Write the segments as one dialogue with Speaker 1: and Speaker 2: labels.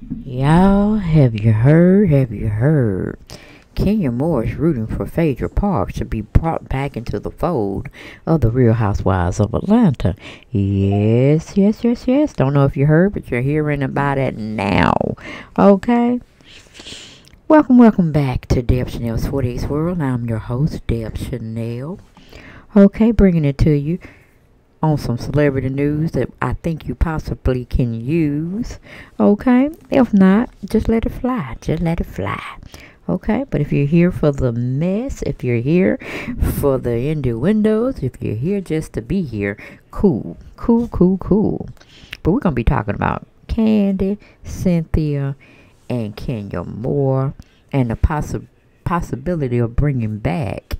Speaker 1: Y'all, have you heard? Have you heard? Kenya Moore is rooting for Phaedra Parks to be brought back into the fold of the Real Housewives of Atlanta. Yes, yes, yes, yes. Don't know if you heard, but you're hearing about it now. Okay? Welcome, welcome back to Deb Shanel's 48th World. I'm your host, Deb Shanel. Okay, bringing it to you on some celebrity news that I think you possibly can use. Okay? If not, just let it fly. Just let it fly. Okay? But if you're here for the mess, if you're here for the innuendos, if you're here just to be here, cool. Cool, cool, cool. But we're going to be talking about Kandi, Cynthia, and Kenya Moore and the possi- possibility of bringing back.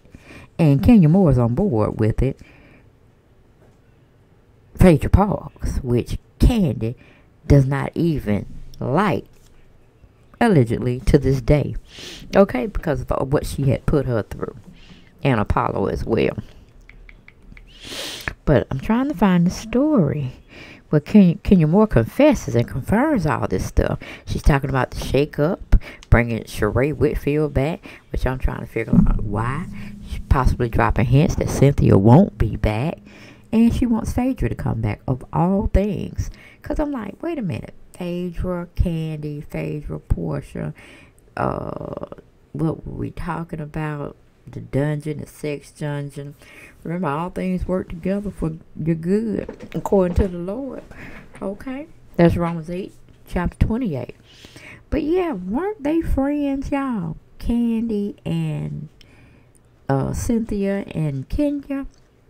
Speaker 1: And Kenya Moore is on board with it Phaedra Parks, which Kandi does not even like, allegedly, to this day. Okay, because of what she had put her through. And Apollo as well. But I'm trying to find the story Kenya, Kenya Moore confesses and confirms all this stuff. She's talking about the shake-up, bringing Sheree Whitfield back, which I'm trying to figure out why. She's possibly dropping hints that Cynthia won't be back. And she wants Phaedra to come back, of all things. Because I'm like, wait a minute. Phaedra, Kandi, Phaedra, Porsha. Uh, what were we talking about? The dungeon, the sex dungeon. Remember, all things work together for your good, according to the Lord. Okay? That's Romans 8, chapter 28. But yeah, weren't they friends, y'all? Kandi and uh, Cynthia and Kenya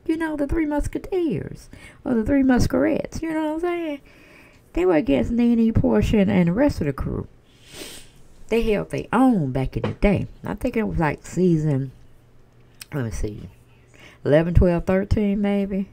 Speaker 1: you know, the Three Musketeers or the Three Musketeers. You know what I'm saying? They were against Nene, Porsha, and the rest of the crew. They held their own back in the day. I think it was like season, let me see, 11, 12, 13 maybe,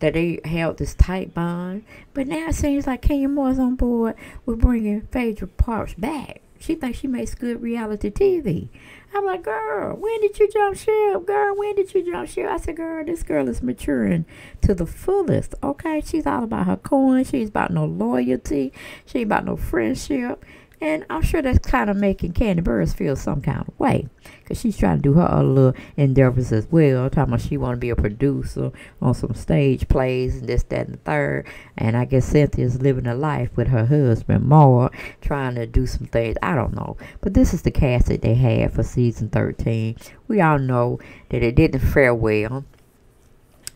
Speaker 1: that they held this tight bond. But now it seems like Kenya Moore's on board with bringing Phaedra Parks back. She thinks she makes good reality TV. I'm like, girl, when did you jump ship? Girl, when did you jump ship? I said, girl, this girl is maturing to the fullest. Okay, she's all about her coin. She's about no loyalty. She ain't about no friendship. And I'm sure that's kind of making Kandi Burruss feel some kind of way. Because she's trying to do her other little endeavors as well. Talking about she want to be a producer on some stage plays and this, that, and the third. And I guess Cynthia's living a life with her husband, Maud, trying to do some things. I don't know. But this is the cast that they had for season 13. We all know that it didn't fare well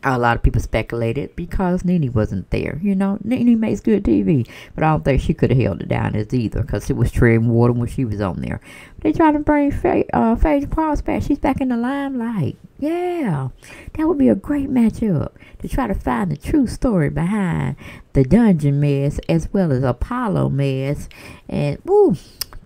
Speaker 1: a lot of people speculated because Nene wasn't there. You know, Nene makes good TV, but I don't think she could have held it down as either because it was treading water when she was on there. They tried to bring Faye, uh, Phaedra Parks back. She's back in the limelight. Yeah, that would be a great matchup to try to find the true story behind the dungeon mess as well as Apollo mess. And, ooh,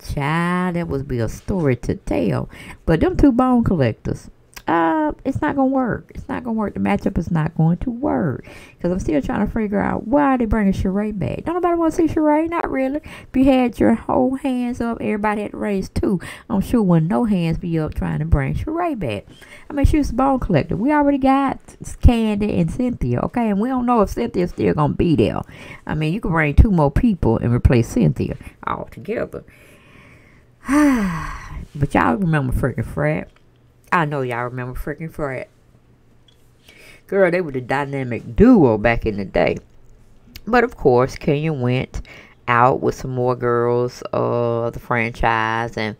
Speaker 1: child, that would be a story to tell. But them two bone collectors, uh, it's not gonna work. It's not gonna work. The matchup is not going to work because I'm still trying to figure out why they bringing Sheree back. Don't nobody want to see Sheree? Not really. If you had your whole hands up, everybody had to raise two. I'm sure when no hands be up trying to bring Sheree back. I mean, she was a bone collector. We already got Kandi and Cynthia, okay, and we don't know if Cynthia's still gonna be there. I mean, you can bring two more people and replace Cynthia altogether. but y'all remember freaking Fred? I know y'all remember freaking Fred. Girl, they were the dynamic duo back in the day. But of course, Kenya went out with some more girls of the franchise and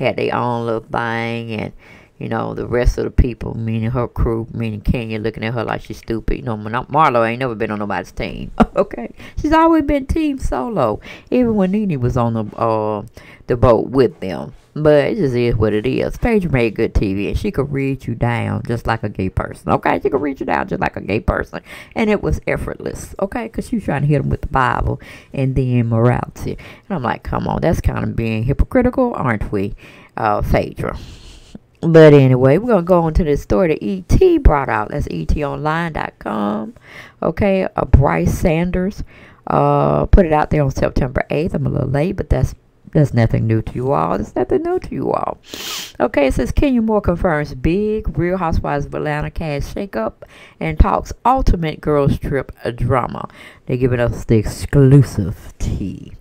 Speaker 1: had their own little thing and you know, the rest of the people, meaning her crew, meaning Kenya, looking at her like she's stupid. You know, Marlo ain't never been on nobody's team. okay, she's always been team solo, even when Nene was on the uh the boat with them. But it just is what it is. Paige made good TV, and she could read you down just like a gay person. Okay, she could read you down just like a gay person, and it was effortless. Okay, because she was trying to hit them with the Bible and then morality. And I'm like, come on, that's kind of being hypocritical, aren't we, uh, Phaedra? But anyway, we're going to go on to the story that ET brought out. That's etonline.com. Okay, uh, Bryce Sanders uh, put it out there on September 8th. I'm a little late, but that's That's nothing new to you all. That's nothing new to you all. Okay, it says Kenya Moore confirms big Real Housewives of Atlanta cast shakeup and talks ultimate girls trip a drama. They're giving us the exclusive tea.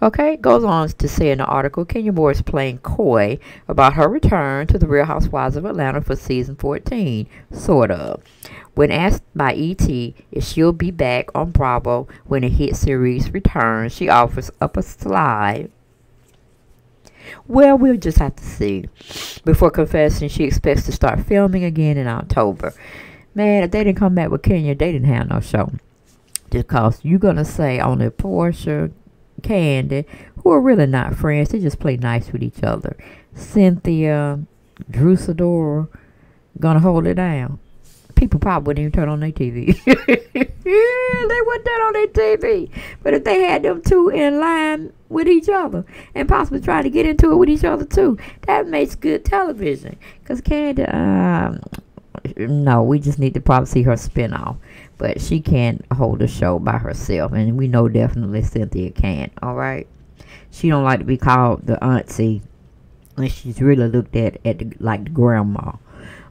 Speaker 1: Okay, goes on to say in the article, Kenya Moore is playing coy about her return to the Real Housewives of Atlanta for season 14, sort of. When asked by ET if she'll be back on Bravo when the hit series returns, she offers up a slide. Well, we'll just have to see. Before confessing, she expects to start filming again in October. Man, if they didn't come back with Kenya, they didn't have no show. Just cause you're gonna say only Porsha, Kandi, who are really not friends, they just play nice with each other. Cynthia, Drew Sidora, gonna hold it down people probably wouldn't even turn on their TV. they wouldn't turn on their TV. But if they had them two in line with each other and possibly try to get into it with each other too, that makes good television. Because Kandi, um, no, we just need to probably see her spin off. But she can't hold a show by herself. And we know definitely Cynthia can. All right. She don't like to be called the auntie. And she's really looked at, at the, like the grandma.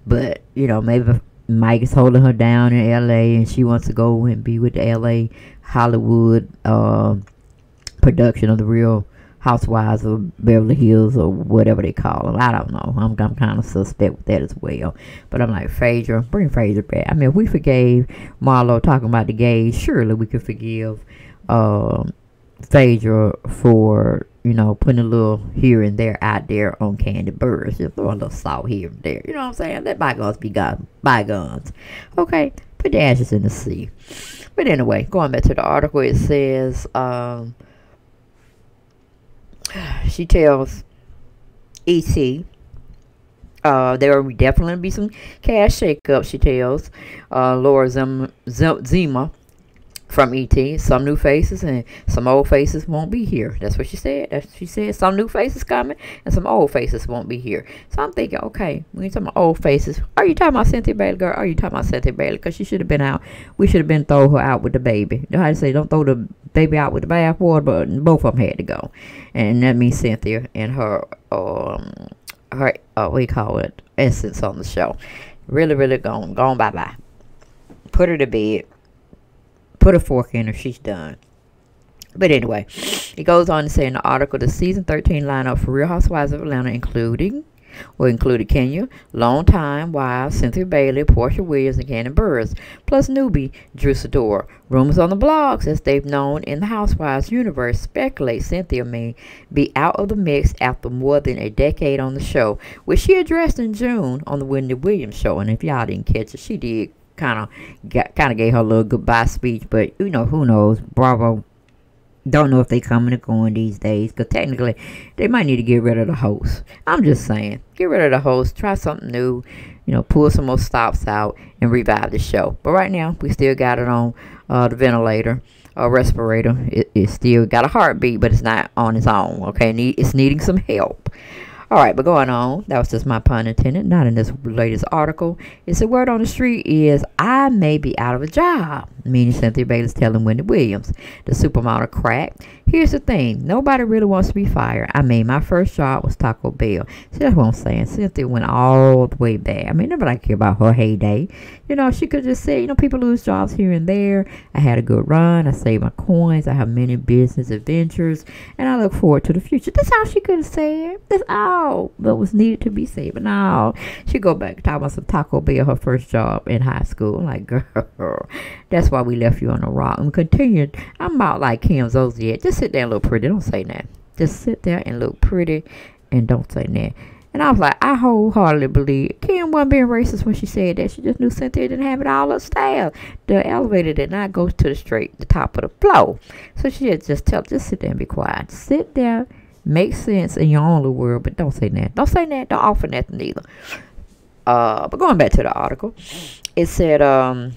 Speaker 1: But, you know, maybe Mike is holding her down in LA and she wants to go and be with the LA Hollywood uh, production of the real Housewives of Beverly Hills or whatever they call them. I don't know. I'm, I'm kind of suspect with that as well. But I'm like, Phaedra, bring Phaedra back. I mean, if we forgave Marlo talking about the gays, surely we could forgive Phaedra for you know, putting a little here and there out there on Kandi Burruss. Just throw a little salt here and there. You know what I'm saying? Let bygones be gone. Bygones. Okay, put the ashes in the sea. But anyway, going back to the article, it says, um, she tells ET, uh, there will definitely be some cash shakeup, she tells uh, Laura Zim, Zima from ET. Some new faces and some old faces won't be here. That's what she said. That's she said. Some new faces coming and some old faces won't be here. So I'm thinking, okay, when you talking about old faces, are you talking about Cynthia Bailey, girl? Are you talking about Cynthia Bailey? Because she should have been out. We should have been throw her out with the baby. You know how to say, don't throw the baby out with the bathwater, but both of them had to go. And that means Cynthia and her, um, her, uh, what you call it, essence on the show. Really, really gone, gone bye-bye. Put her to bed put a fork in her. She's done. But anyway, it goes on to say in the article the season 13 lineup for Real Housewives of Atlanta, including or included Kenya, longtime wives Cynthia Bailey, Porsha Williams, and Kandi Burruss, plus newbie Drew Sidora. Rumors on the blogs, as they've known in the Housewives universe, speculate Cynthia may be out of the mix after more than a decade on the show, which she addressed in June on the Wendy Williams show. And if y'all didn't catch it, she did kind of kind of gave her a little goodbye speech. But you know, who knows? Bravo. Don't know if they coming or going these days. Because technically, they might need to get rid of the host. I'm just saying. Get rid of the host. Try something new. You know, pull some more stops out and revive the show. But right now, we still got it on uh, the ventilator. A uh, respirator. It, it still got a heartbeat, but it's not on its own. Okay, it's needing some help. All right, but going on, that was just my pun intended, not in this latest article. It's a word on the street is I may be out of a job, meaning Cynthia Bailey's telling Wendy Williams, the supermodel cracked. Here's the thing, nobody really wants to be fired. I mean, my first job was Taco Bell. See, that's what I'm saying. Cynthia went all the way back. I mean, nobody care about her heyday. You know, she could just say, you know, people lose jobs here and there. I had a good run. I saved my coins. I have many business adventures, and I look forward to the future. That's how she could have said. That's all all that was needed to be said. But now she go back to talking about some Taco Bell, her first job in high school. Like, girl, that's why we left you on the rock. And continued. I'm about like Kim Zolciak. Just sit there and look pretty. Don't say that. Just sit there and look pretty and don't say that. And I was like, I wholeheartedly believe Kim wasn't being racist when she said that. She just knew Cynthia didn't have it all upstairs. The elevator did not go to the straight, the top of the floor. So she had just tell, just sit there and be quiet. Sit there Make sense in your own little world, but don't say that. Don't say that. Don't offer nothing either. Uh, but going back to the article, it said, um,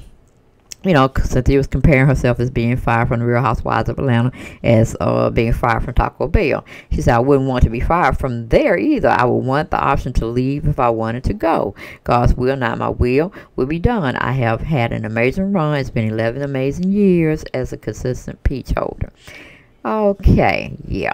Speaker 1: you know, Cynthia was comparing herself as being fired from the Real Housewives of Atlanta as uh, being fired from Taco Bell. She said, I wouldn't want to be fired from there either. I would want the option to leave if I wanted to go. God's will, not my will, will be done. I have had an amazing run. It's been 11 amazing years as a consistent peach holder. Okay, yeah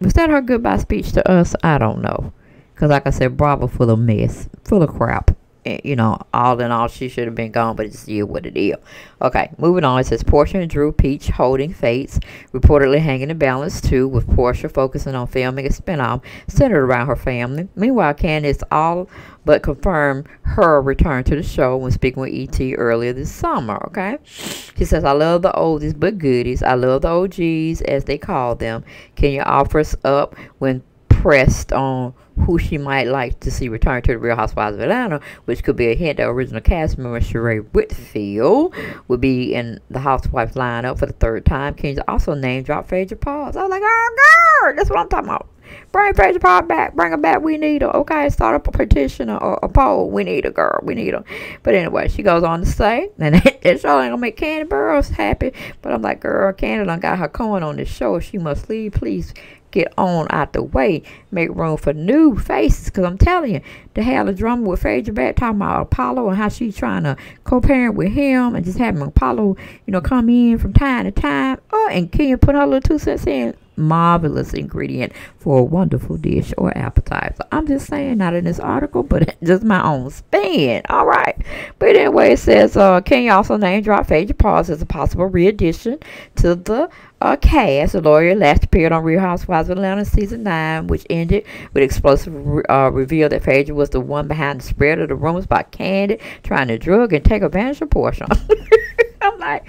Speaker 1: Was that her goodbye speech to us? I don't know. Because, like I said, Bravo full of mess, full of crap. Eh, you know, all in all, she should have been gone, but it's still what it is. Okay, moving on. It says Porsha and Drew Peach holding fates, reportedly hanging in balance too, with Porsha focusing on filming a spinoff centered around her family. Meanwhile, Candiace all but confirmed her return to the show when speaking with ET earlier this summer. Okay, she says, "I love the oldies but goodies. I love the OGs as they call them. Can you offer us up when pressed on?" Who she might like to see return to the Real Housewives of Atlanta, which could be a hint that original cast member Sheree Whitfield would be in the Housewives lineup for the third time. Kings also name dropped Phaedra Parks. I was like, oh, God, that's what I'm talking about. Bring Phaedra Parks back. Bring her back. We need her. Okay, start up a petition or a poll. We need a girl. We need her. But anyway, she goes on to say, and it sure ain't gonna make Kandi Burruss happy. But I'm like, girl, Kandi done got her coin on this show. She must leave. Please get on out the way, make room for new faces. Because I'm telling you, to have a drama with Phaedra back talking about Apollo and how she's trying to co-parent with him and just having Apollo, you know, come in from time to time. Oh, and Kenya put her little two cents in. Marvelous ingredient for a wonderful dish or appetizer. I'm just saying, not in this article, but just my own spin. All right. But anyway, it says uh, you also name drop Phaedra Parks as a possible re-addition to the uh, cast. The lawyer last appeared on Real Housewives of Atlanta season 9, which ended with explosive uh, reveal that Phaedra was the one behind the spread of the rumors about Kandi trying to drug and take advantage of Porsha. I'm like,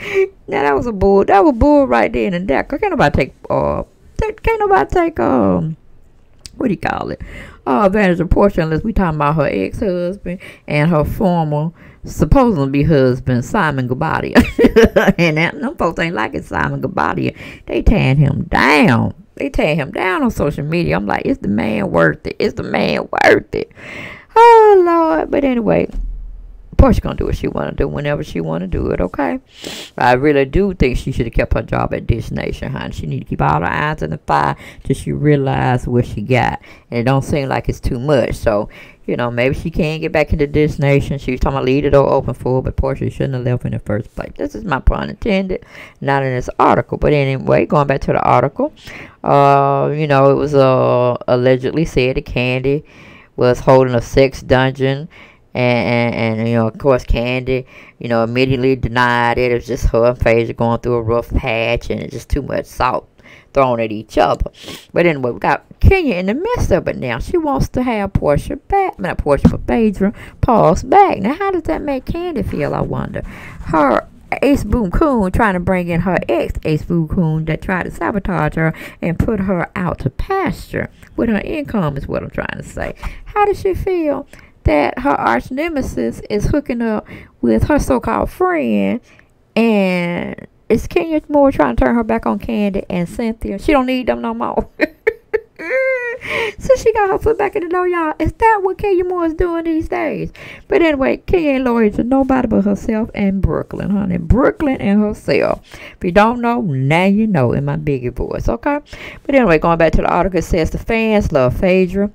Speaker 1: now that was a bull. That was bull right there and there. Can't nobody take, uh, can't nobody take, um, what do you call it? Uh, advantage of Porsha unless we talking about her ex-husband and her former supposedly be husband Simon Guobadia. and that, them folks ain't like it, Simon Guobadia. They tearing him down. They tear him down on social media. I'm like, is the man worth it? Is the man worth it? Oh Lord. But anyway, Porsha gonna do what she wanna do whenever she wanna do it, okay? I really do think she should have kept her job at Dish Nation, honey. She need to keep all her eyes in the fire till she realize what she got. And it don't seem like it's too much. So, you know, maybe she can't get back into Dish Nation. She was talking about leave the door open for her, but Porsha shouldn't have left in the first place. This is my pun intended, not in this article. But anyway, going back to the article, uh, you know, it was uh, allegedly said that Kandi was holding a sex dungeon and, and, and, you know, of course, Kandi, you know, immediately denied it. It was just her and Phaedra going through a rough patch, and it's just too much salt thrown at each other. But anyway, we got Kenya in the midst of it now. She wants to have Porsha back, not Porsha, but Phaedra, Paul's back. Now, how does that make Kandi feel? I wonder. Her Ace Boom Coon trying to bring in her ex Ace Boom Coon that tried to sabotage her and put her out to pasture with her income is what I'm trying to say. How does she feel that her arch nemesis is hooking up with her so-called friend and is Kenya Moore trying to turn her back on Kandi and Cynthia? She don't need them no more. so she got her foot back in the door, y'all. Is that what Kenya Moore is doing these days? But anyway, Kenya ain't loyal to nobody but herself and Brooklyn, honey. Brooklyn and herself. If you don't know, now you know in my biggie voice, okay? But anyway, going back to the article, it says the fans love Phaedra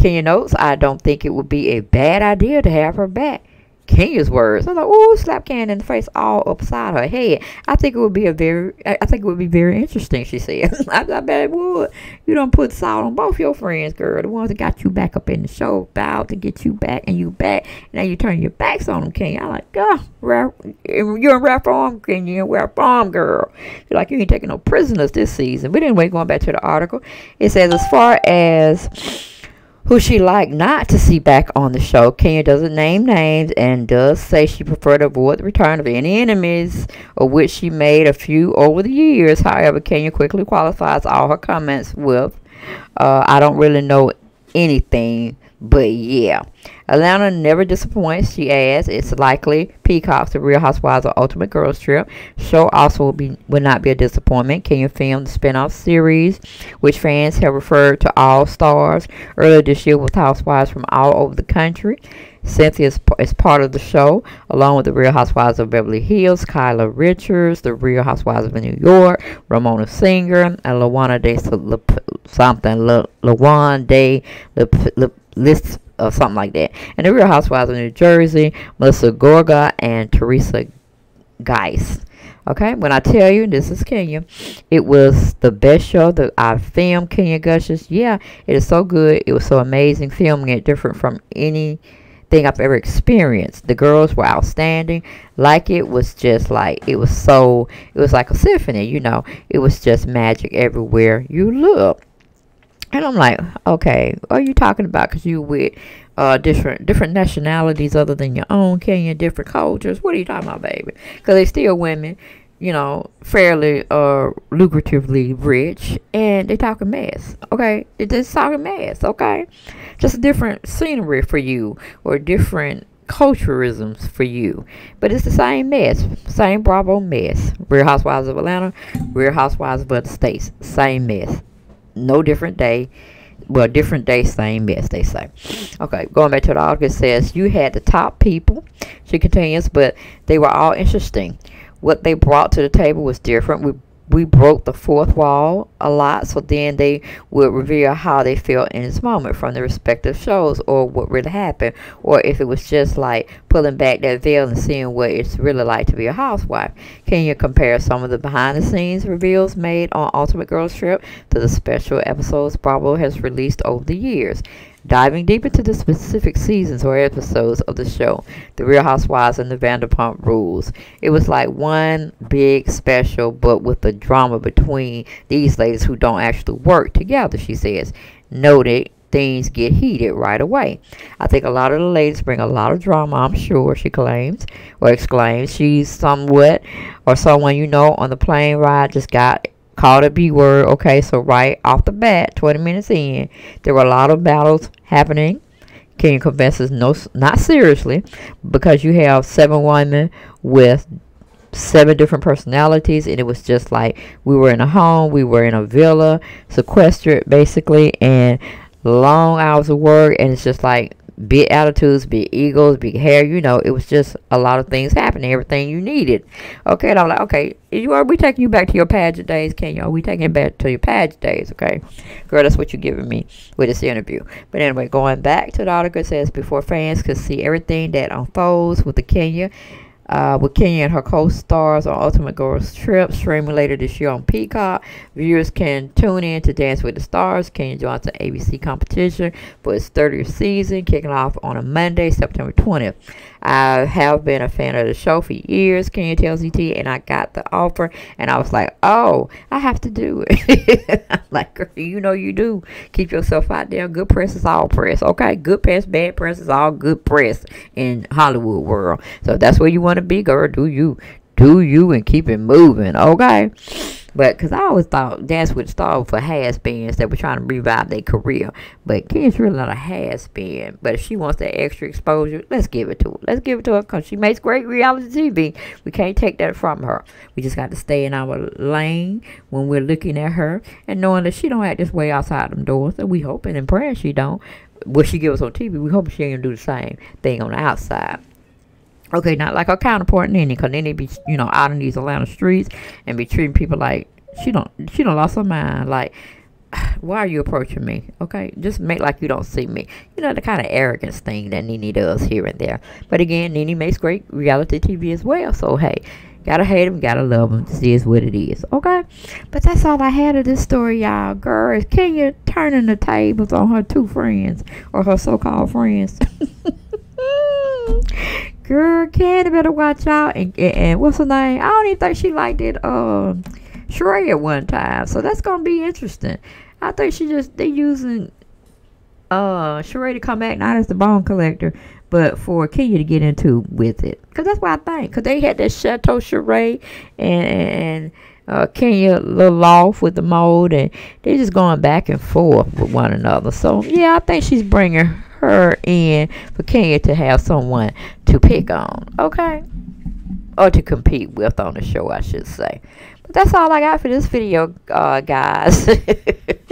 Speaker 1: Kenya notes, I don't think it would be a bad idea to have her back. Kenya's words. I was like, oh, slap Can in the face all upside her head. I think it would be a very, I think it would be very interesting, she said. I, I, bet it would. You don't put salt on both your friends, girl. The ones that got you back up in the show, vowed to get you back and you back. Now you turn your backs on them, Kenya. I'm like, oh, you're in rap farm, Kenya. You're in rap farm, girl. You're like, you ain't taking no prisoners this season. But anyway, going back to the article, it says as far as who she liked not to see back on the show. Kenya doesn't name names and does say she preferred to avoid the return of any enemies, of which she made a few over the years. However, Kenya quickly qualifies all her comments with, uh, I don't really know anything but yeah, Atlanta never disappoints. She adds, "It's likely Peacock's The Real Housewives of Ultimate Girls Trip show also will be will not be a disappointment. Can you film the spinoff series, which fans have referred to all stars earlier this year with housewives from all over the country. Cynthia is, is part of the show, along with the Real Housewives of Beverly Hills, Kyle Richards, the Real Housewives of New York, Ramona Singer, and Lawana De something, Lawan De list or something like that. And the Real Housewives of New Jersey, Melissa Gorga and Teresa Geist. Okay, when I tell you this is Kenya, it was the best show that I filmed. Kenya Gushes, yeah, it is so good. It was so amazing filming it, different from anything I've ever experienced. The girls were outstanding. Like it was just like it was so. It was like a symphony, you know. It was just magic everywhere you look. And I'm like, okay, what are you talking about? Because you with uh, different different nationalities other than your own, Kenya, different cultures. What are you talking about, baby? Because they still women, you know, fairly uh lucratively rich, and they talking mess. Okay, they just talking mess. Okay, just different scenery for you or different culturalisms for you. But it's the same mess. Same Bravo mess. Real Housewives of Atlanta, Real Housewives of other states. Same mess no different day. Well, different day, same mess, they say. Okay, going back to the article, it says, You had the top people, she continues, but they were all interesting. What they brought to the table was different. We we broke the fourth wall a lot so then they would reveal how they felt in this moment from the respective shows or what really happened or if it was just like pulling back that veil and seeing what it's really like to be a housewife. Can you compare some of the behind the scenes reveals made on ultimate girls trip to the special episodes bravo has released over the years diving deep into the specific seasons or episodes of the show, The Real Housewives and the Vanderpump Rules. It was like one big special, but with the drama between these ladies who don't actually work together, she says. Noted things get heated right away. I think a lot of the ladies bring a lot of drama, I'm sure, she claims or exclaims. She's somewhat or someone you know on the plane ride just got called a B word. Okay, so right off the bat, 20 minutes in, there were a lot of battles happening. King confesses no, not seriously, because you have seven women with seven different personalities, and it was just like we were in a home, we were in a villa, sequestered basically, and long hours of work, and it's just like big attitudes, big egos, big hair. You know, it was just a lot of things happening, everything you needed. Okay, and I'm like, okay, you are we taking you back to your pageant days, Kenya? Are we taking you back to your pageant days? Okay, girl, that's what you're giving me with this interview. But anyway, going back to the article, it says before fans could see everything that unfolds with the Kenya uh, with Kenya and her co-stars on Ultimate Girls Trip, streaming later this year on Peacock. Viewers can tune in to Dance with the Stars. Kenya joins the ABC competition for its 30th season, kicking off on a Monday, September 20th. I have been a fan of the show for years, Kenya tells ET, and I got the offer, and I was like, oh, I have to do it. like, girl, you know you do. Keep yourself out there. Good press is all press, okay? Good press, bad press is all good press in Hollywood world. So that's where you want to be, girl. Do you. Do you and keep it moving, okay? But because I always thought Dance with Stars for has-beens that were trying to revive their career. But Ken's really not a has-been. But if she wants that extra exposure, let's give it to her. Let's give it to her because she makes great reality TV. We can't take that from her. We just got to stay in our lane when we're looking at her and knowing that she don't act this way outside them doors. And we hoping and praying she don't. What she gives us on TV, we hope she ain't gonna do the same thing on the outside. Okay, not like her counterpart Nene, cause Nene be you know out in these Atlanta streets and be treating people like she don't she don't lost her mind. Like, why are you approaching me? Okay, just make like you don't see me. You know the kind of arrogance thing that Nene does here and there. But again, Nene makes great reality TV as well. So hey, gotta hate him, gotta love him. This is what it is. Okay, but that's all I had of this story, y'all. Girl, is Kenya turning the tables on her two friends or her so-called friends? girl, Kandi better watch out. And, and, what's her name? I don't even think she liked it. Um, Sheree at one time. So that's gonna be interesting. I think she just they using uh Sheree to come back not as the bone collector, but for Kenya to get into with it. Cause that's what I think. Cause they had that Chateau Sheree and. and uh, Kenya little off with the mold, and they're just going back and forth with one another. So yeah, I think she's bringing her in for Kenya to have someone to pick on, okay? Or to compete with on the show, I should say. But that's all I got for this video, uh, guys.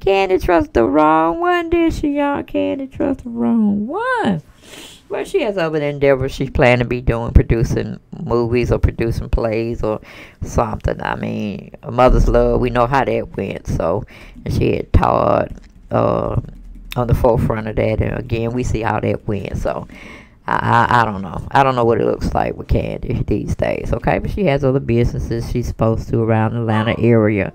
Speaker 1: Kandi trust the wrong one, did she, y'all? Kandi trust the wrong one. Well, she has other endeavors she's planning to be doing, producing movies or producing plays or something. I mean, mother's love, we know how that went. So, she had taught uh, on the forefront of that. And again, we see how that went. So I, I, I don't know. I don't know what it looks like with Kandi these days, okay? But she has other businesses she's supposed to around the Atlanta area.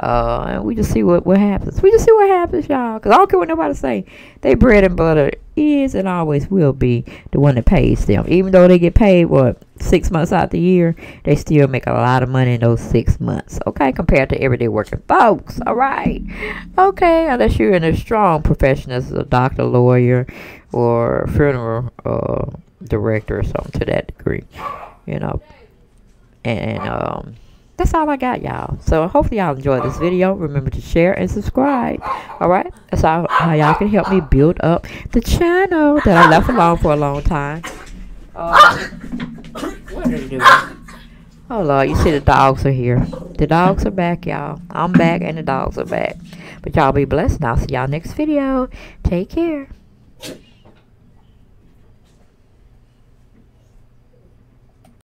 Speaker 1: Uh, and we just see what, what happens. We just see what happens, y'all. Because I don't care what nobody say. They bread and butter is and always will be the one that pays them. Even though they get paid, what, six months out the year, they still make a lot of money in those six months, okay? Compared to everyday working folks, all right? Okay, unless you're in a strong profession as a doctor, lawyer, or funeral uh, director or something to that degree, you know. And, um that's all I got, y'all. So hopefully y'all enjoyed this video. Remember to share and subscribe. All right? That's how, how y'all can help me build up the channel that I left alone for a long time. Uh, what are they doing? Oh, Lord. You see the dogs are here. The dogs are back, y'all. I'm back and the dogs are back. But y'all be blessed. And I'll see y'all next video. Take care.